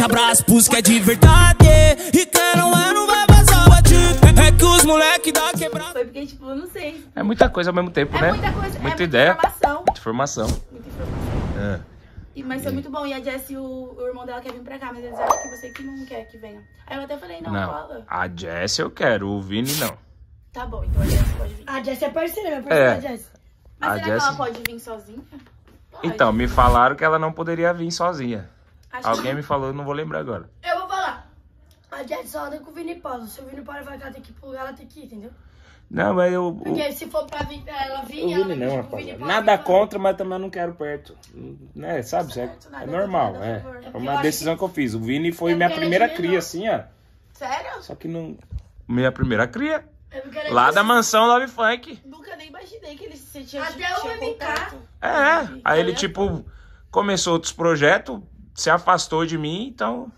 forte abraço pros que é de verdade. E quem não é, não vai passar batido. É que os moleque dá quebrada. Foi porque, tipo, eu não sei. É muita coisa ao mesmo tempo, É né? muita coisa, é Muita muita ideia. informação. Muita informação. Muita informação. É. E, mas foi muito bom. E a Jess e o, o irmão dela quer vir pra cá, mas eles acham que você que não quer que venha. Aí eu até falei, não, Não. fala. A Jess eu quero, o Vini não. Tá bom, então a Jess pode vir. A Jess é parceira, minha parceira É. é. Jess. Mas a será Jess- que ela pode vir sozinha? Pode. Então, me falaram que ela não poderia vir sozinha. Acho Alguém que... me falou, eu não vou lembrar agora. Eu vou falar. A Jess só anda com o Vini Paulo. Se o Vini Paulo vai que ela tem que ir pro lugar, ela tem que ir, entendeu? Não, mas eu. O, Porque se for pra vir pra ela vir, o ela não, rapaz. Nada vir contra, mas também eu não quero perto. Né, sabe? É, Certo, nada é normal, é. favor. É eu uma decisão que eu fiz. O Vini foi É minha ele é primeira cria, assim, ó. Sério? Só que não. Minha primeira cria. É é Lá da mansão Love Funk. Nunca nem imaginei que eles se tinham Até o MK. É. Aí ele, tipo, começou outros projetos, se afastou de mim, então.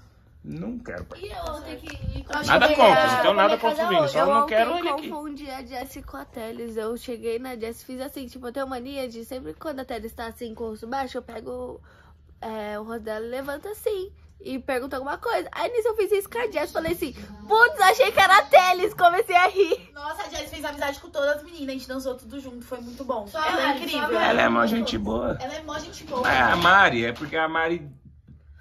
Não quero. E eu ter que ir com Eu acho Nada eu a- tenho nada eu vou contra o minha Vini, casa só Eu não quero ele aqui. confundi a Jess com a Teles. Eu cheguei na Jess fiz assim, tipo, eu tenho mania de sempre quando a Teles tá assim com o rosto baixo, eu pego é, o rosto dela e levanto assim. E pergunto alguma coisa. Aí nisso eu fiz isso com a Jess. Falei assim, putz, achei que era a Teles. Comecei a rir. Nossa, a Jess fez amizade com todas as meninas. A gente dançou tudo junto. Foi muito bom. Só a ela é incrível. Ela é uma gente boa. Ela é mó gente boa. É, a Mari, é porque a Mari.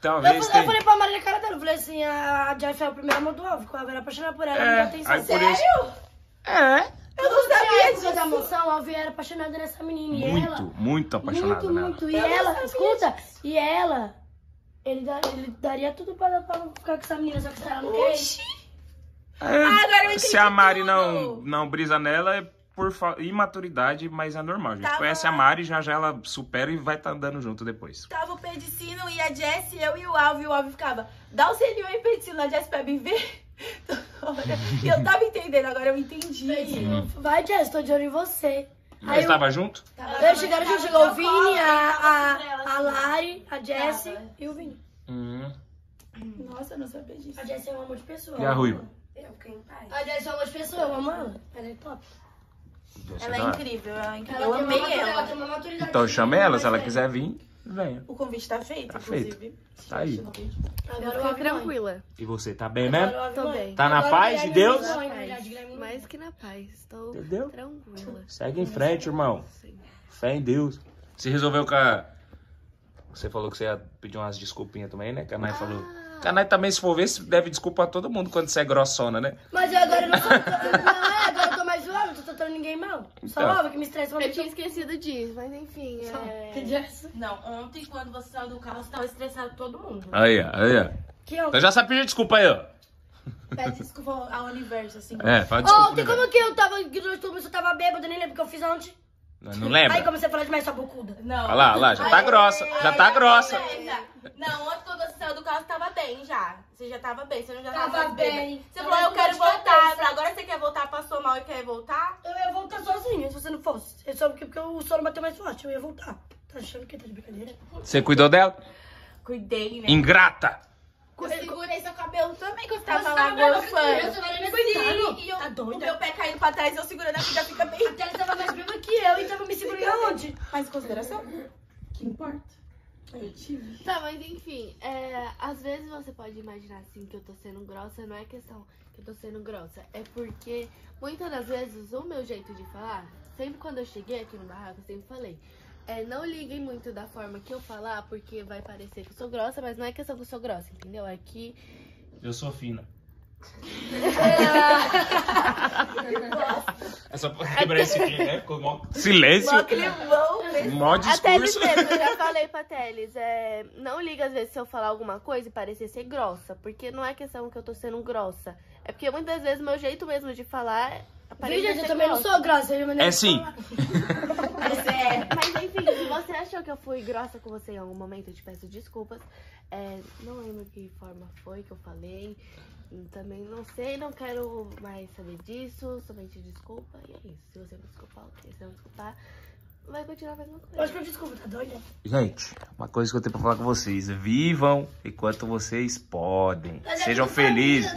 Eu, Talvez falei- eu tenha. falei pra Maria na cara dela, eu falei assim, a Jess é a primeira amor do Alvo, ficou agora apaixonada por ela, É, não por Sério? isso- É. Eu não sabia disso. da moção, a Alvi era apaixonada nessa menina. e Muito, ela, muito apaixonado muito, nela. muito. E Eu ela, escuta, e ela, ele, dá- ele daria tudo pra, pra ficar com essa menina, só que se ela não quer. Oxi. É, agora eu se a Mari tudo. não, não brisa nela, é por imaturidade, mas é normal. A gente Tava- conhece a Mari, já já ela supera e vai estar andando junto depois. Tava o Pedicino e a Jess, eu e o Alvin. E o Alvin ficava, dá o selinho aí, Pedicino. A Jess pra mim ver. E eu tava entendendo, agora eu entendi. Vai, Jess, tô de olho em você. Mas Aí eu- tava junto? Aí chegaram junto, chegou o Vini, a, a, a Lari, a Jessie e o Vini. Hum. Nossa, eu não sabia disso. A Jessie é um amor de pessoa. E a Ruiva? Eu fiquei em paz. A Jessie é um amor de pessoa, eu amo ela. Ela é top. Ela é incrível, ela é incrível. Ela Eu amei maturidade- ela. tem uma maturidade Então chama ela, se ela mais quiser vir, venha. O convite tá feito, Tá inclusive. Tá aí. Eu Agora Alvi mãe. tranquila. E você, tá bem mesmo? Tô bem. Tá na Agora paz de Deus? Mais que na paz. Estou Entendeu? tranquila. Segue em frente, irmão. Sim. Fé em Deus. Você resolveu com a... Você falou que você ia pedir umas desculpinhas também, né? Canai falou. Canai também, se for ver, você deve desculpa a todo mundo quando você é grossona, né? Mas eu agora não sou. tratando ninguém mal. Só Então. óbvio que me estressa Eu tinha esquecido disso, mas enfim. É... Não, ontem quando você saiu do carro, você tava estressado todo mundo. Aí, aí. Que eu... Então já sabe pedir desculpa aí, ó. Pede desculpa ao universo, assim. É, fala desculpa. Ontem, como que eu tava. Que eu eu tava bêbado, nem lembro o que eu fiz ontem. Não, não Aí lembra? comecei a falar demais sua bocuda. Não. Olha lá, olha lá, já tá grossa, já tá grossa. Não, ontem quando você saiu do carro, você tava bem já. Você já tava bem, você não já Tava tava, bem. Você Tava falou, eu quero voltar. cabeça. Pra agora você quer voltar, passou mal e quer voltar? Eu ia voltar sozinha, se você não fosse. Eu soube que porque o sono bateu mais forte, eu ia voltar. Tá achando que tá de brincadeira? Você cuidou dela? Cuidei, né? Ingrata. Eu segurei seu cabelo também quando você tava Você lá golfando. eu aguentando. Sim, e eu, Tá o doida? meu pé caindo pra trás, eu segurando a vida fica bem. Até ela tava mais bêbada que eu e tava me segurando aonde? Mas em consideração? Que importa? Eu tive. Tá, mas enfim, é, às vezes você pode imaginar assim que eu tô sendo grossa, não é questão que eu tô sendo grossa, é porque muitas das vezes o meu jeito de falar, sempre quando eu cheguei aqui no barraco, eu sempre falei, é, não liguem muito da forma que eu falar, porque vai parecer que eu sou grossa, mas não é questão que eu sou grossa, entendeu? É que Eu sou fina. É só pra quebrar esse aqui, né? Ficou mó silêncio. Mó climão, né? Mó A Teles discurso. mesmo, eu já falei pra Teles, é, não liga às vezes se eu falar alguma coisa e parecer ser grossa, porque não é questão que eu tô sendo grossa. É porque muitas vezes meu jeito mesmo de falar é Viu, gente, eu também não grossa. sou grossa. Eu É sim. Mas é. Mas enfim, se você achou que eu fui grossa com você em algum momento, eu te peço desculpas. É, não lembro que forma foi que eu falei. Também não sei, não quero mais saber disso. Somente desculpa e é isso. Se você me desculpar, ok. Se não desculpar, vai continuar a mesma coisa. que eu desculpa, tá doida? Gente, uma coisa que eu tenho pra falar com vocês. Vivam enquanto vocês podem. Sejam felizes.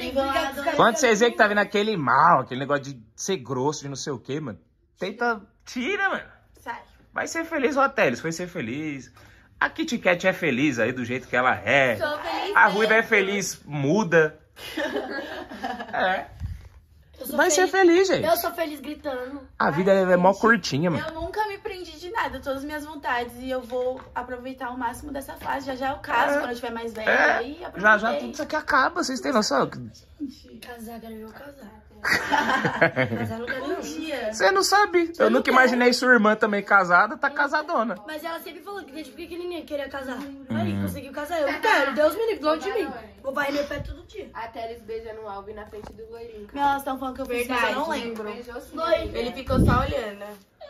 Quando vocês veem que tá vindo aquele mal, aquele negócio de ser grosso, de não sei o que, mano. Tenta, tira, mano. Sai. Vai ser feliz, o Teles, foi ser feliz. A Kit Kat é feliz aí do jeito que ela é. Sou feliz A ruiva é feliz, muda. É. Vai ser feliz, gente. Eu sou feliz gritando. A vida é, é mó curtinha, mano. Eu nunca me prendi de nada, todas as minhas vontades. E eu vou aproveitar o máximo dessa fase. Já já eu caso, É. quando eu tiver mais velha. É, aí já já tudo isso aqui acaba, vocês têm noção? Casar, quero ver eu casar. Não quero não. dia. Você não sabe. Eu nunca imaginei sua irmã também casada, tá casadona. Mas ela sempre falou que desde pequenininha queria casar. Aí conseguiu casar. Eu não quero, Deus me livre, longe de mim. Vou varrer meu pé todo dia. A Teres beijando o Alvin na frente do loirinho. Meu, elas estão falando que eu fiz, mas eu não lembro. Beijou sim. Ele ficou só olhando.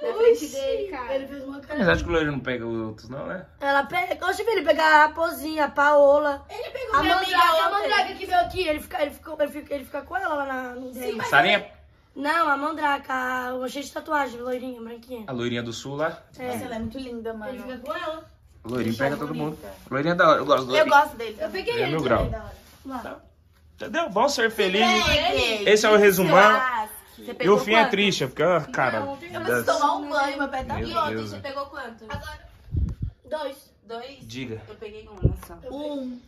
Na frente dele, cara. Ele fez uma Mas cara. acho que o loiro não pega os outros, não, né? Ela pega, ver ele pegar a Raposinha, a Paola. Ele pegou a minha amiga mandraga, a mandraga que veio aqui. Ele fica, ele ficou, ele fica, ele fica com ela lá na, no dele. Sarinha, Não, a mandraca, a, uma cheia de tatuagem, loirinha, branquinha. a loirinha do sul lá. É. Nossa, ela é muito linda, Ele mano. fica com ela. O loirinho pega todo mundo. bonita. Loirinha é da hora, eu gosto do Eu loirinho. gosto dele. Eu peguei É ele mil também, grau. da hora. Lá. Entendeu? Bom ser feliz. Esse é o resumão. Você E o fim é quanto? triste, porque, ó, cara. Não, Eu preciso tomar um banho, meu pé tá Meu E ontem Deus. você pegou quanto? Dois. Dois? Diga. Eu peguei uma só. Um.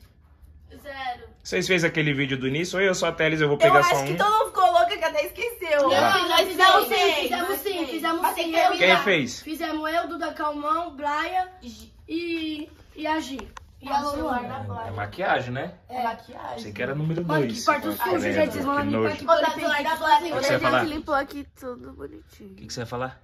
Zero. Vocês fez aquele vídeo do início ou eu só a Teles eu vou Eu pegar só acho que um? todo mundo ficou louca que até esqueceu. Ah. Não, nós fizemos sim, fizemos sim, fizemos sim. que Eu Quem fez? Fizemos eu, Duda Calmão, Braia e, e a Gi. E a celular Luana. da É maquiagem, né? É maquiagem. Achei que era número Mano, 2. que quarto sujo, gente. Vocês vão lá limpar aqui. Ô, dá o celular da Glória. O que você ia falar? A gente limpou aqui tudo bonitinho. O que, que você ia falar?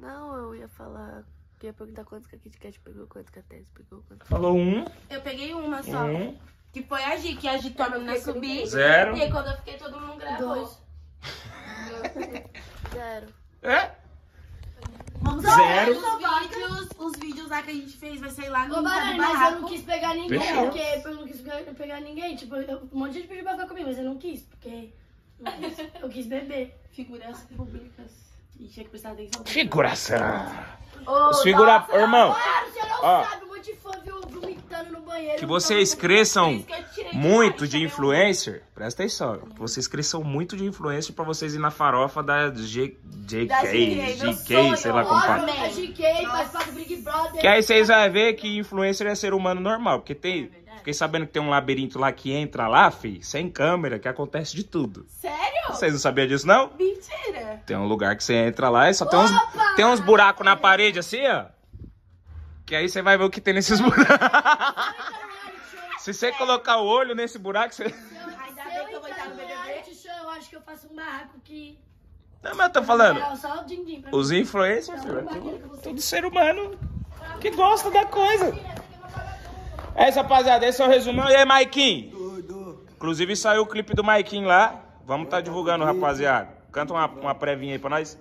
Não, eu ia falar. Eu ia perguntar quantos que a Kit Kat pegou, quantos que a Tess pegou, quantos. Falou um, Eu peguei uma só. um, Que foi a Gi, que a Gi torna a menina subir. zero. E aí quando eu fiquei, todo mundo gravou. Dois. Zero. É? Vamos Zero. Os vídeos, os vídeos lá que a gente fez vai sair lá no Ô, Barani, mas eu não quis pegar ninguém, Fechou. porque eu não quis pegar, pegar ninguém. Tipo, eu- um monte de gente pediu pra ficar comigo, mas eu não quis, porque não quis. eu quis beber. Figuras públicas. E tinha que prestar atenção. Figuração. Os figura... irmão, Claro, você não Ó. sabe, um monte de fã viu vomitando no banheiro. que vocês cresçam que muito de influencer. Presta atenção. Vocês cresçam muito de influencer pra vocês ir na farofa da G... GK, GK, sei lá como fala. Óbvio, a GK, faz parte do Big Brother. Que aí vocês vão ver que influencer é ser humano normal. Porque tem. Fiquei sabendo que tem um labirinto lá que entra lá, fi, sem câmera, que acontece de tudo. Sério? Vocês não sabiam disso, não? Mentira. Tem um lugar que você entra lá e só tem uns, tem uns buracos na parede assim, ó. Que aí você vai ver o que tem nesses buracos. Se você colocar o olho nesse buraco, você. Ainda bem que eu vou estar no BBB. reality show, eu acho que eu faço um barraco que... Não, mas eu tô falando. É, só o din-din pra mim. Os influencers, filho, tudo, tudo ser humano que gosta da coisa. É isso, rapaziada. Esse é o resumão. E aí, Maikinho? Inclusive saiu o clipe do Maikinho lá. Vamos estar divulgando, rapaziada. Canta uma, uma prévinha aí pra nós.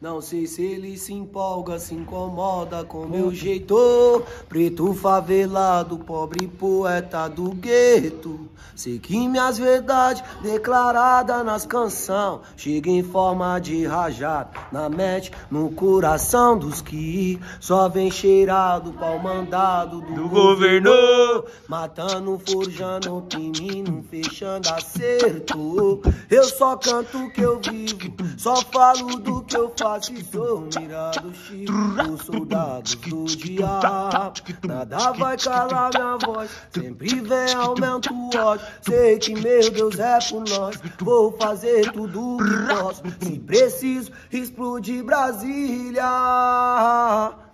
Não sei se ele se empolga, se incomoda com meu jeito. Preto favelado, pobre poeta do gueto. Sei que minhas verdades declaradas nas canção chega em forma de rajada na mente, no coração dos que só vem cheirado pau mandado do, Do governo. Matando, forjando, pinindo, fechando acerto. Eu só canto o que eu vivo, só falo do que eu faço e sou mirado chico. Os soldados do diabo, nada vai calar minha voz. Sempre vem aumento o ódio. Sei que meu Deus é por nós. Vou fazer tudo que posso. Se preciso, explodir Brasília.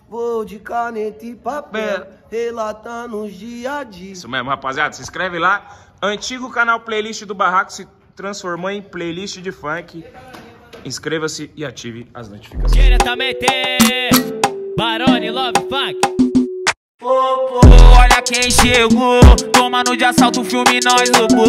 Vou de caneta e papel, relatando os dia a dia. Isso mesmo, rapaziada. Se inscreve lá. Antigo canal playlist do Barraco se transformou em playlist de funk. Inscreva-se e ative as notificações. Diretamente, Barone Love Funk. Olha quem chegou, tomando de assalto o filme nós louco.